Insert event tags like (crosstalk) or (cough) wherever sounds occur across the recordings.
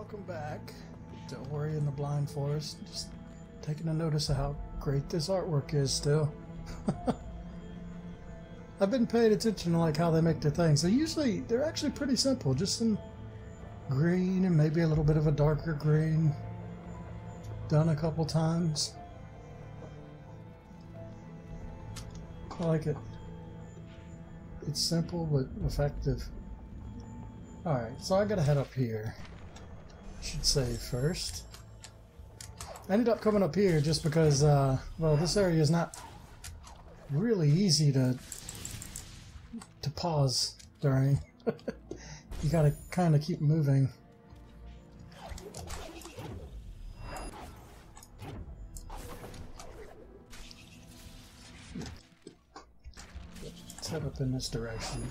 welcome back. Don't worry in the blind forest. Just taking a notice of how great this artwork is still. (laughs) I've been paying attention to like how they make their things. They usually they're actually pretty simple. Just some green and maybe a little bit of a darker green. Done a couple times. I like it. It's simple but effective. Alright, so I gotta head up here. Should say first. I ended up coming up here just because, uh, well, this area is not really easy to to pause during. (laughs) you gotta kind of keep moving. Let's head up in this direction.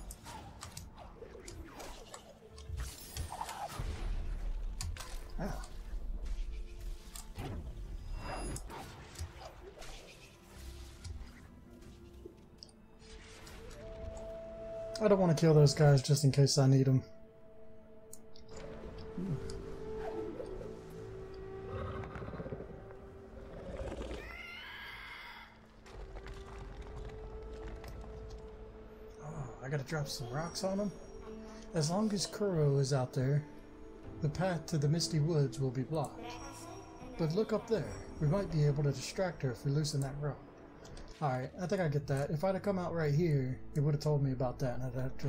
I don't want to kill those guys just in case I need them. Oh, I gotta drop some rocks on them. As long as Kuro is out there, the path to the Misty Woods will be blocked. But look up there. We might be able to distract her if we loosen that rope. Alright, I think I get that. If I'd have come out right here, it would have told me about that and I'd have to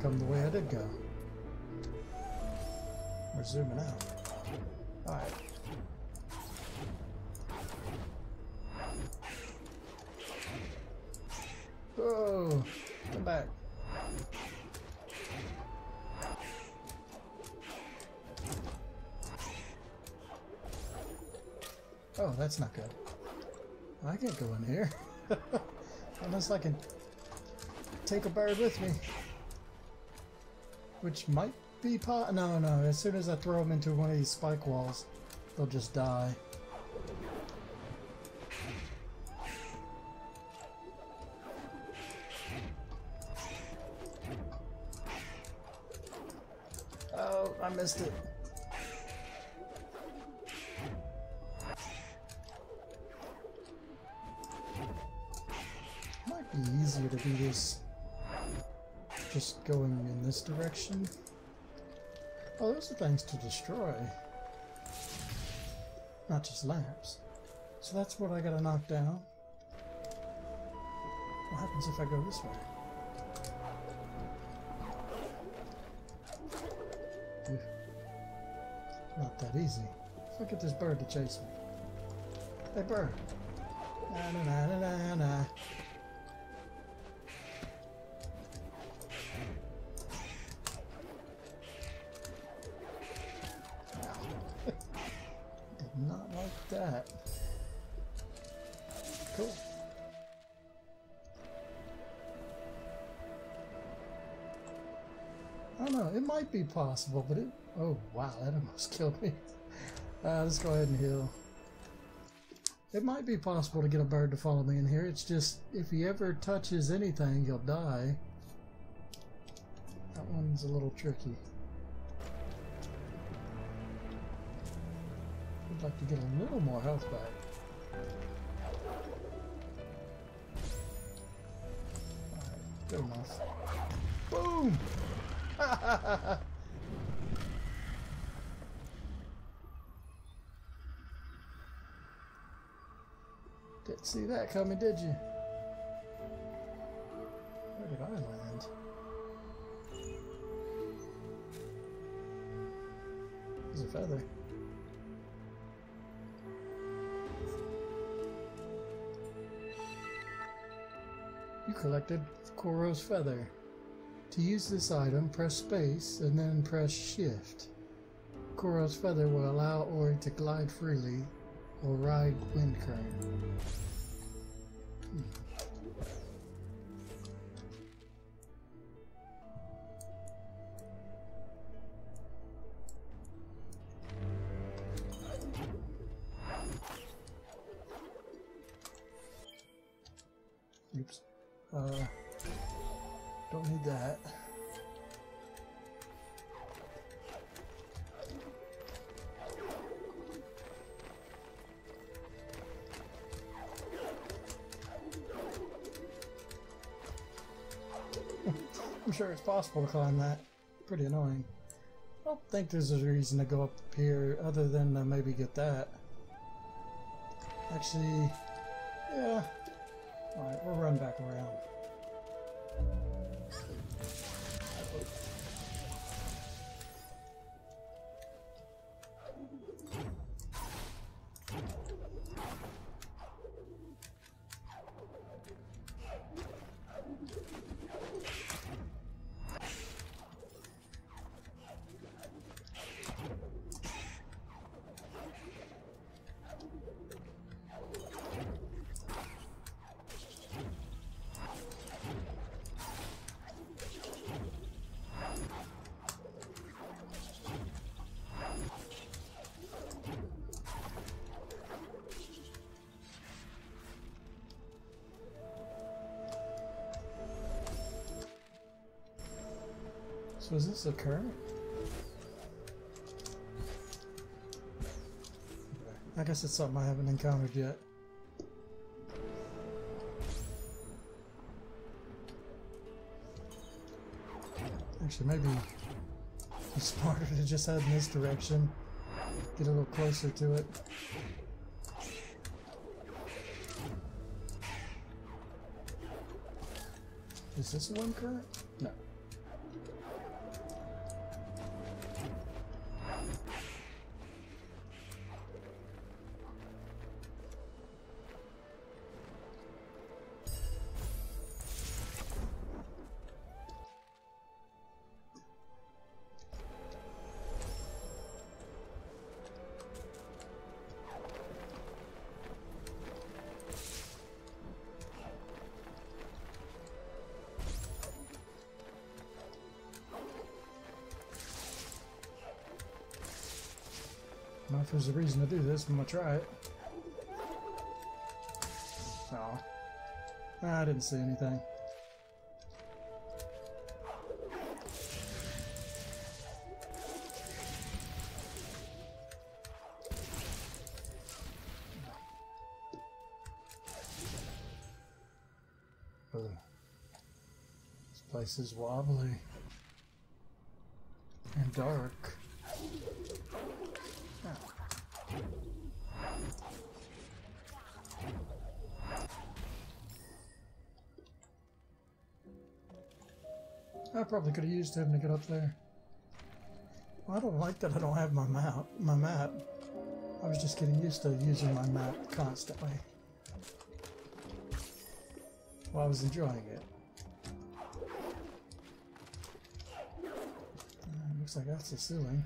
come the way I did go. We're zooming out. Alright. Oh, that's not good. I can't go in here. (laughs) Unless I can take a bird with me. Which might be pot. No, no. As soon as I throw them into one of these spike walls, they'll just die. Oh, I missed it. Direction. Oh, those are things to destroy. Not just lamps. So that's what I gotta knock down. What happens if I go this way? Not that easy. Look at this bird to chase me. Hey bird. Na na na na na might be possible, but it... Oh, wow, that almost (laughs) killed me. Uh, let's go ahead and heal. It might be possible to get a bird to follow me in here. It's just, if he ever touches anything, he'll die. That one's a little tricky. I'd like to get a little more health back. Good enough. Boom! (laughs) Didn't see that coming, did you? Where did I land? There's a feather. You collected Kuro's feather. To use this item, press space and then press shift. Kuro's feather will allow Ori to glide freely or ride wind current. Hmm. Sure it's possible to climb that. Pretty annoying. I don't think there's a reason to go up here other than maybe get that. Actually, So is this a current? I guess it's something I haven't encountered yet. Actually, maybe it's smarter to just head in this direction. Get a little closer to it. Is this a one current? No. There's a reason to do this, I'm gonna try it. Oh. I didn't see anything. This place is wobbly and dark. I probably could have used him to get up there. Well, I don't like that I don't have my map. My map. I was just getting used to using my map constantly. Well, I was enjoying it. Uh, looks like that's the ceiling.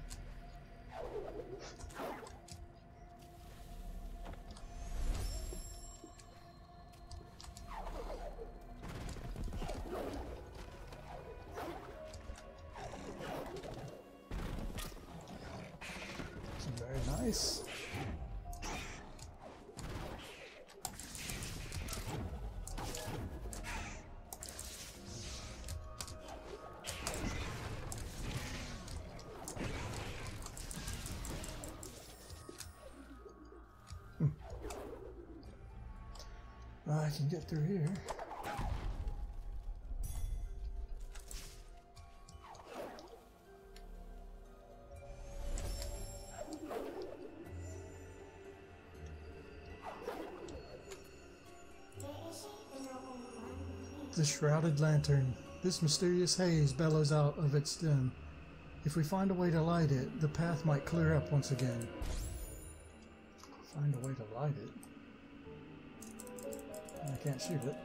Can get through here. The shrouded lantern. This mysterious haze bellows out of its stem. If we find a way to light it, the path might clear up once again. Find a way to light it. Can't shoot it.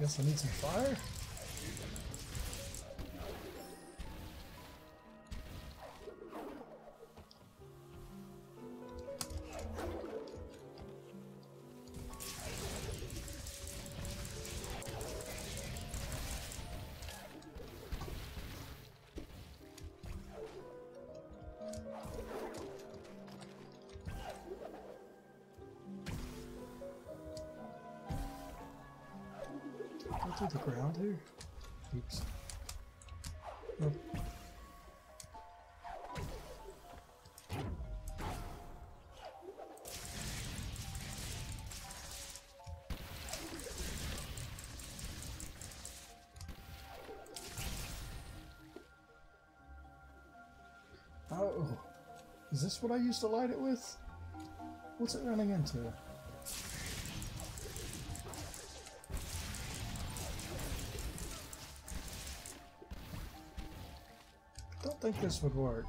Guess I need some fire? to the ground here? Oops. Oh. Oh, is this what I used to light it with? What's it running into? Think this would work.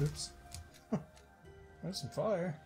Oops. (laughs) There's some fire.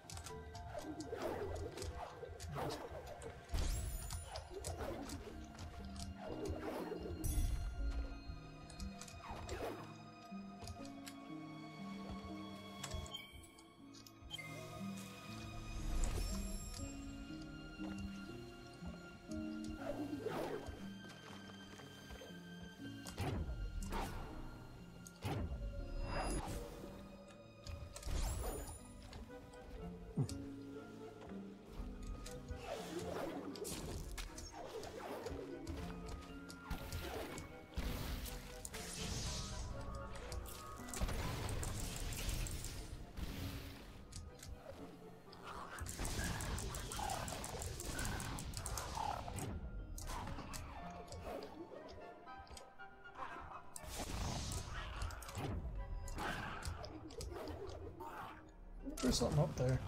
There's something up there.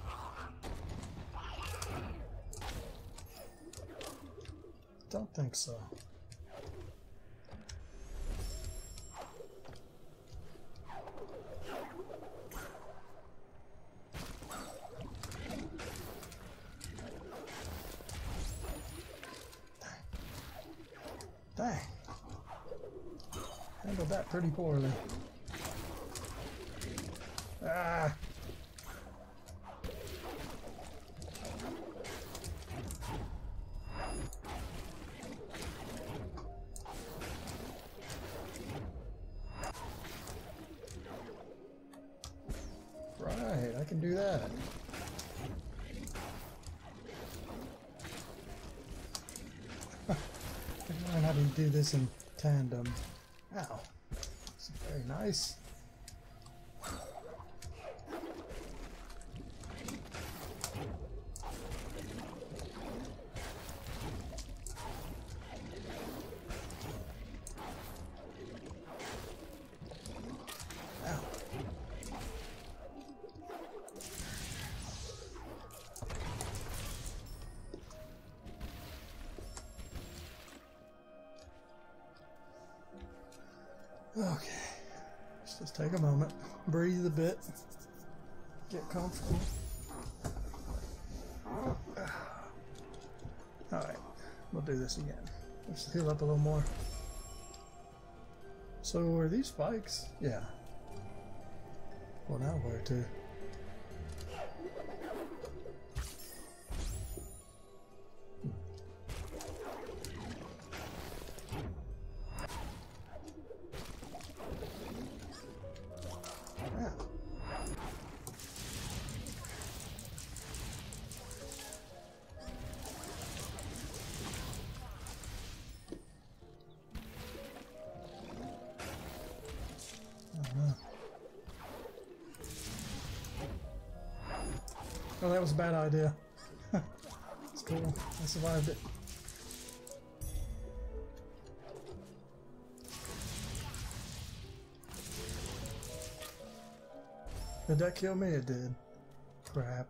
Don't think so. Dang. Handled that pretty poorly. Ah! Do this in tandem. Ow. This is very nice. Okay. Let's just take a moment, breathe a bit, get comfortable. Alright, we'll do this again. Let's heal up a little more. So, are these spikes? Yeah. Well, now where to? Oh, that was a bad idea. (laughs) it's cool. I survived it. Did that kill me? It did. Crap.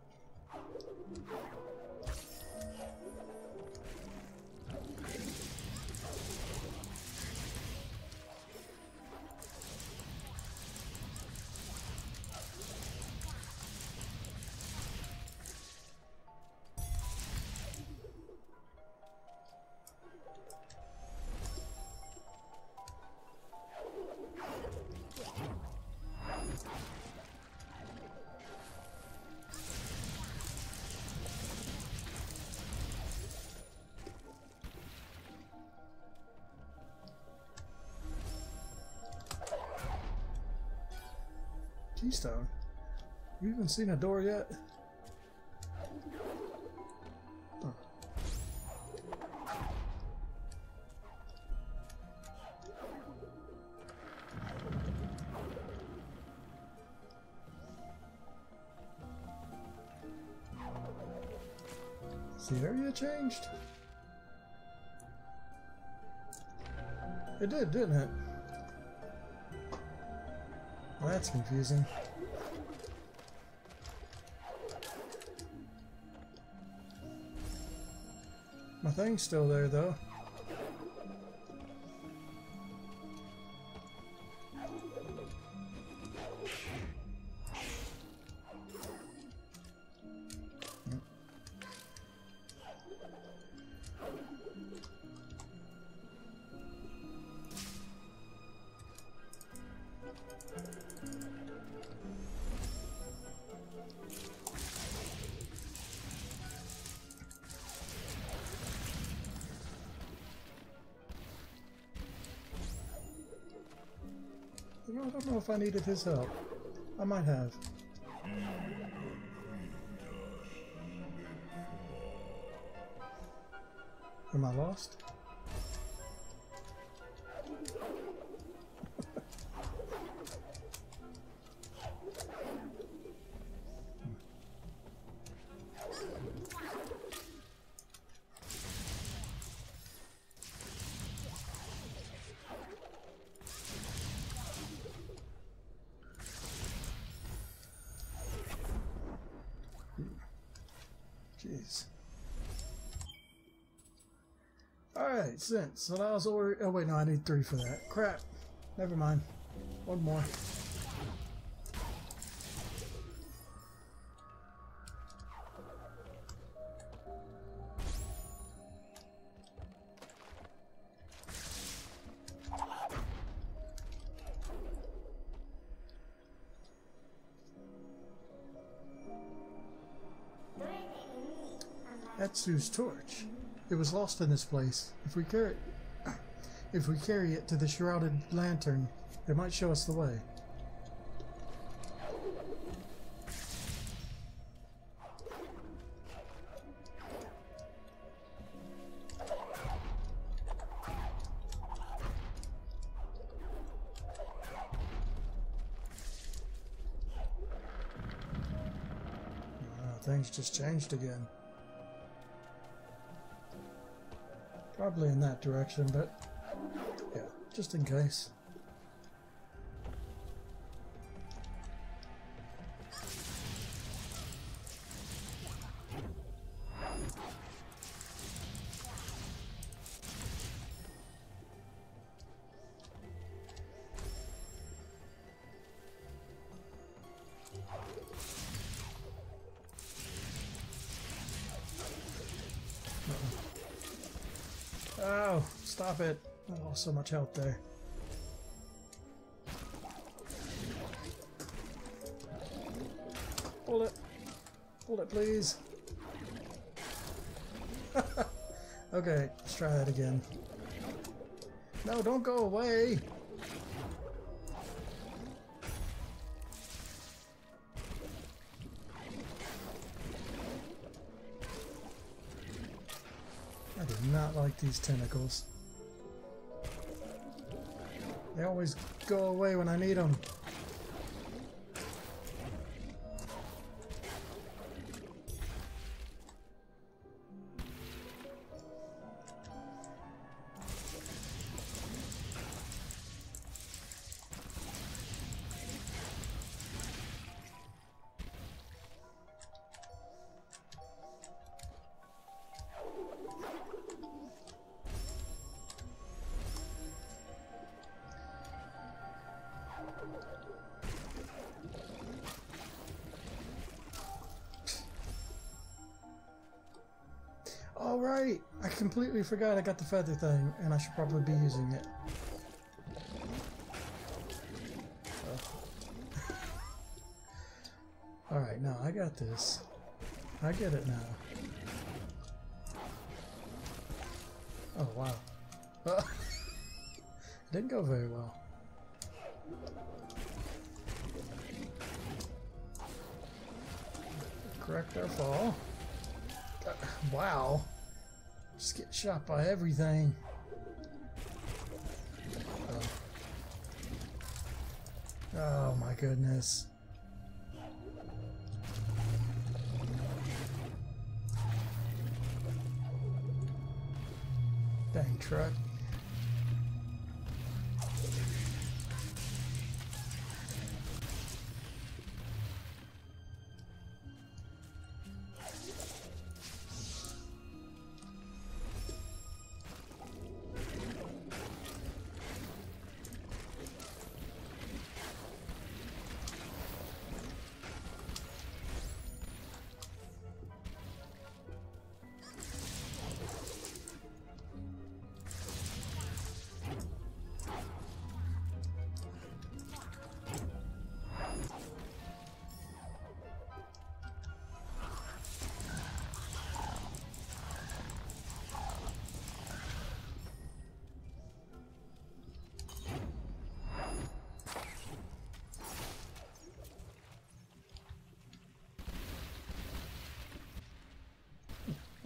keystone. You haven't seen a door yet? The area changed? It did, didn't it? That's confusing. My thing's still there, though. I don't know if I needed his help. I might have. Am I lost? So that was already. Oh, wait, no, I need three for that. Crap. Never mind. One more. Atsu's torch. It was lost in this place. If we carry if we carry it to the shrouded lantern, it might show us the way. Uh, things just changed again. Probably in that direction, but yeah, just in case. Oh, stop it. Oh, so much health there. Pull it. Pull it, please. (laughs) okay, let's try that again. No, don't go away. These tentacles. They always go away when I need them. Right, I completely forgot I got the feather thing, and I should probably be using it. Oh. All right, now I got this. I get it now. Oh wow, uh, (laughs) didn't go very well. Correct our fall. Uh, wow. Just get shot by everything. Oh, oh my goodness.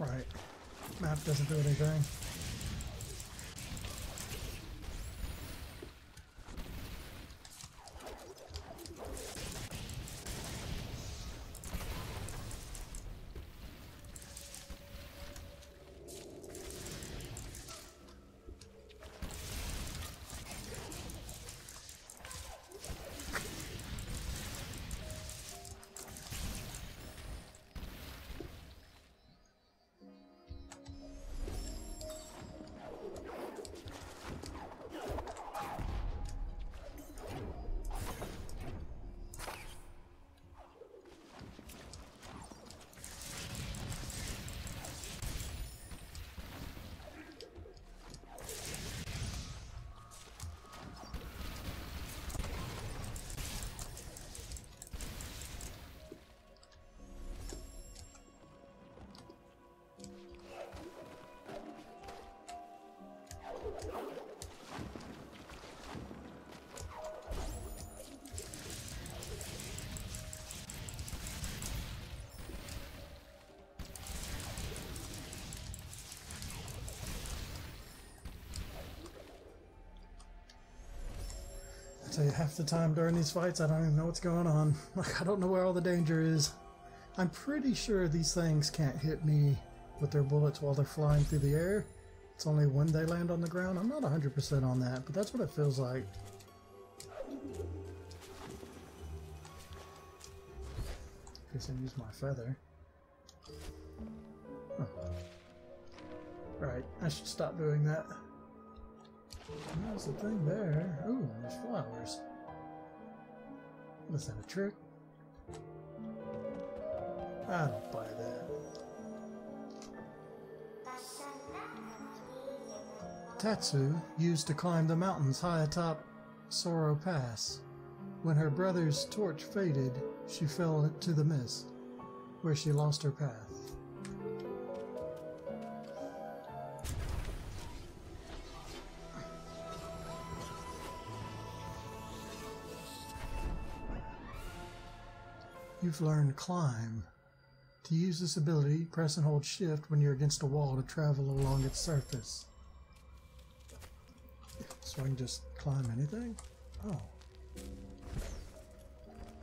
Right. Map doesn't do anything. You, half the time during these fights, I don't even know what's going on. (laughs) Like, I don't know where all the danger is. I'm pretty sure these things can't hit me with their bullets while they're flying through the air. It's only when they land on the ground. I'm not 100% on that, but that's what it feels like. Guess I use my feather. Huh. Right, I should stop doing that. There's the thing there. Ooh, there's flowers. Was that a trick? I don't buy that. Tatsu used to climb the mountains high atop Sorrow Pass. When her brother's torch faded, she fell into the mist, where she lost her path. You've learned Climb. To use this ability, press and hold shift when you're against a wall to travel along its surface. So I can just climb anything? Oh.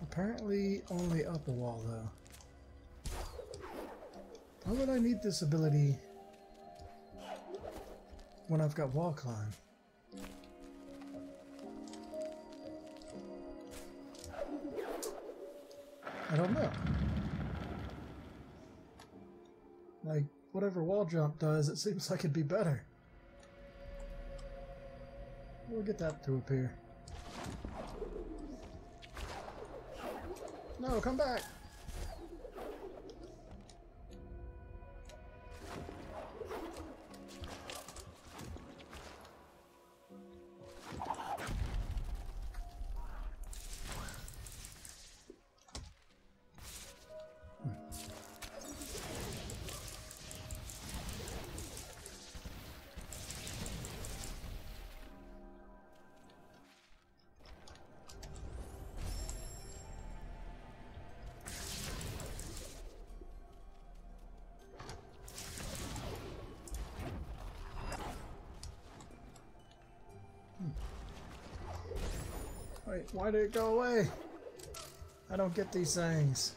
Apparently only up a wall though. Why would I need this ability when I've got wall climb? I don't know. Like, whatever wall jump does, it seems like it'd be better. We'll get that to appear. No, come back! Why did it go away? I don't get these things.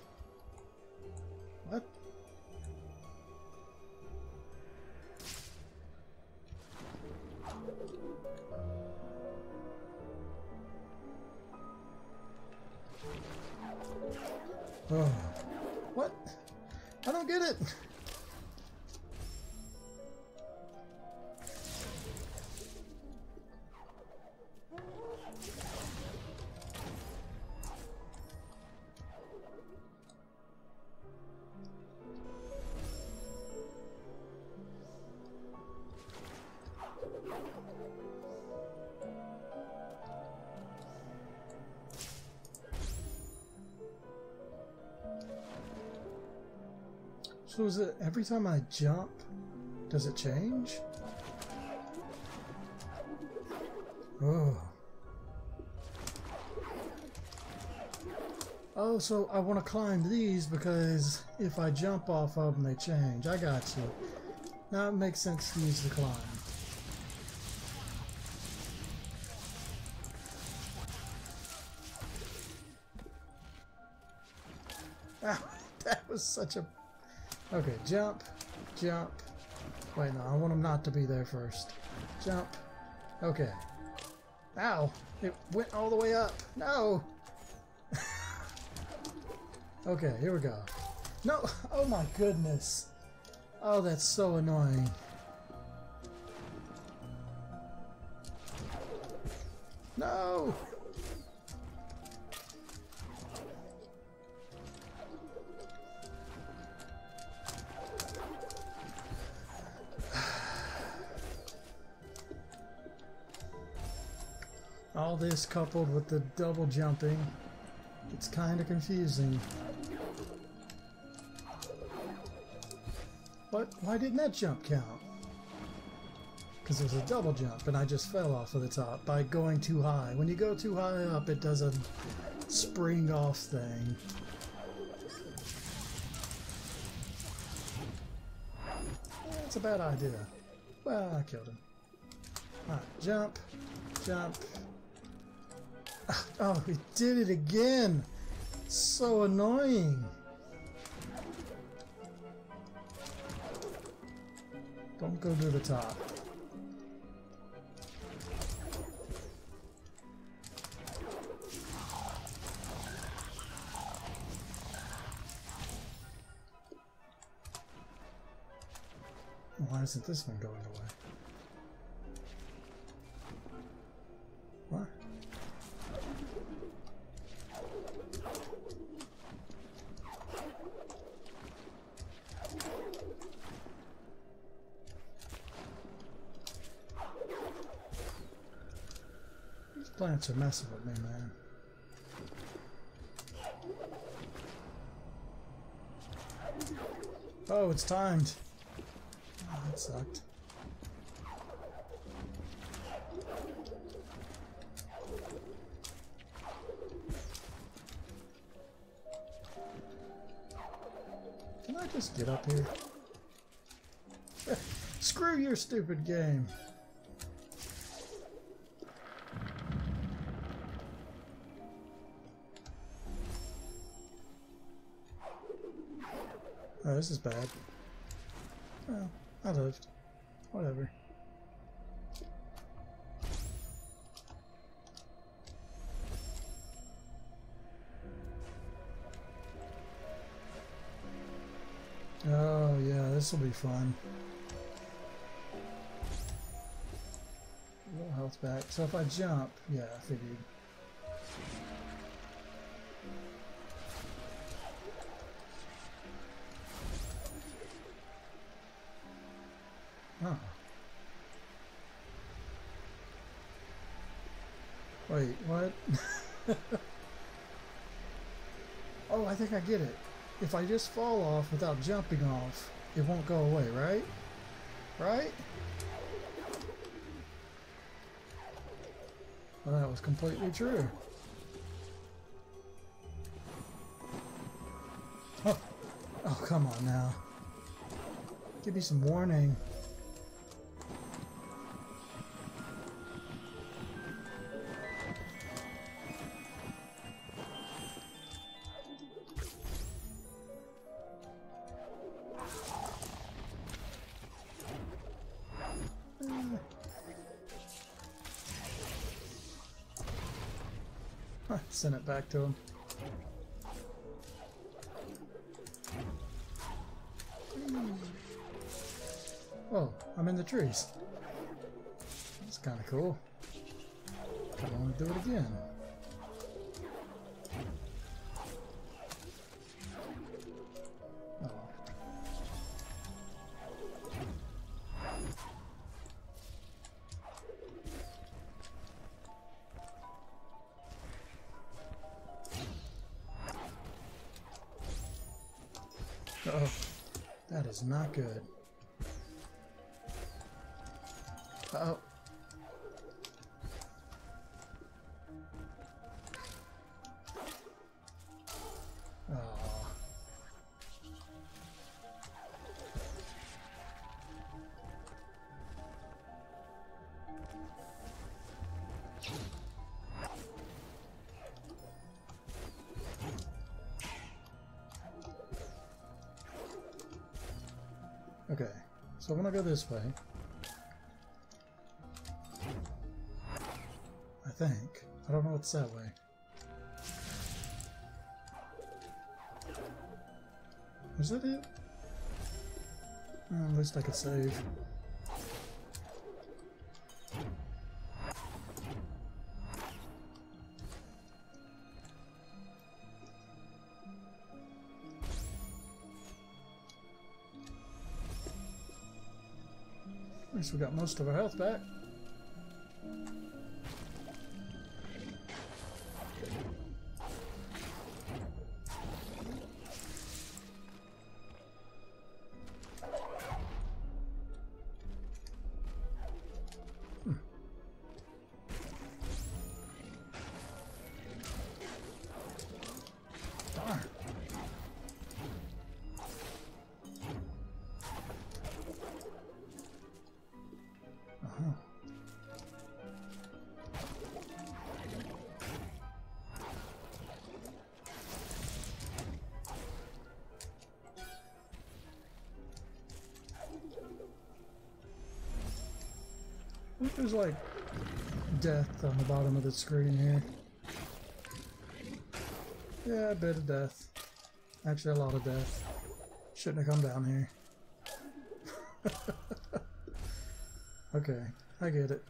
Every time I jump, does it change? Oh. Oh, so I want to climb these because if I jump off of them, they change. I got you. Now it makes sense to use the climb. Ah, (laughs) that was such a Okay, jump, jump. Wait, no, I want him not to be there first. Jump. Okay. Ow! It went all the way up. No! (laughs) okay, here we go. No! (laughs) Oh my goodness! Oh, that's so annoying. No! All this coupled with the double jumping, it's kind of confusing. What? Why didn't that jump count? Because it was a double jump and I just fell off of the top by going too high. When you go too high up, it does a spring off thing. That's a bad idea. Well, I killed him. Alright, jump, jump, (laughs) Oh, he did it again! So annoying! Don't go to the top. Why isn't this one going away? Plants are messing with me, man. Oh, it's timed. Oh, that sucked. Can I just get up here? (laughs) Screw your stupid game. This is bad. Well, I lived. Whatever. Oh, yeah, this will be fun. A little health back. So if I jump, yeah, I figured. Huh. Wait, what? (laughs) oh, I think I get it. If I just fall off without jumping off, it won't go away, right? Right? Well, that was completely true. Oh, oh come on now. Give me some warning. Send it back to him. Oh, I'm in the trees. That's kind of cool. I want to do it again. So I'm gonna go this way. I think. I don't know what's that way. Was that it? Oh, at least I could save. Least we got most of our health back. There's like death on the bottom of the screen here. Yeah, a bit of death. Actually, a lot of death. Shouldn't have come down here. (laughs) okay, I get it.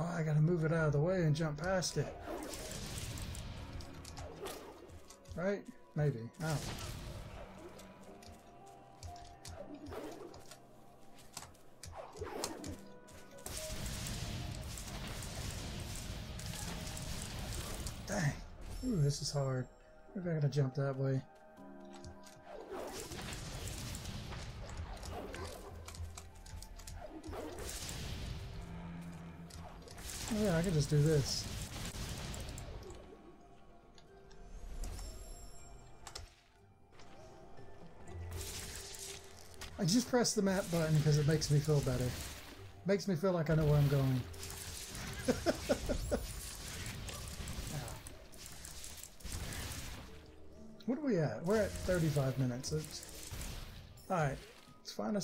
Oh, I gotta move it out of the way and jump past it. Right? Maybe. Oh. Dang. Ooh, this is hard. Maybe I gotta jump that way. Can just do this. I just press the map button because it makes me feel better. Makes me feel like I know where I'm going. (laughs) what are we at? We're at 35 minutes. Alright, let's find a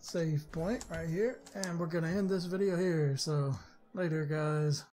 save point right here, and we're to end this video here, so... Later, guys.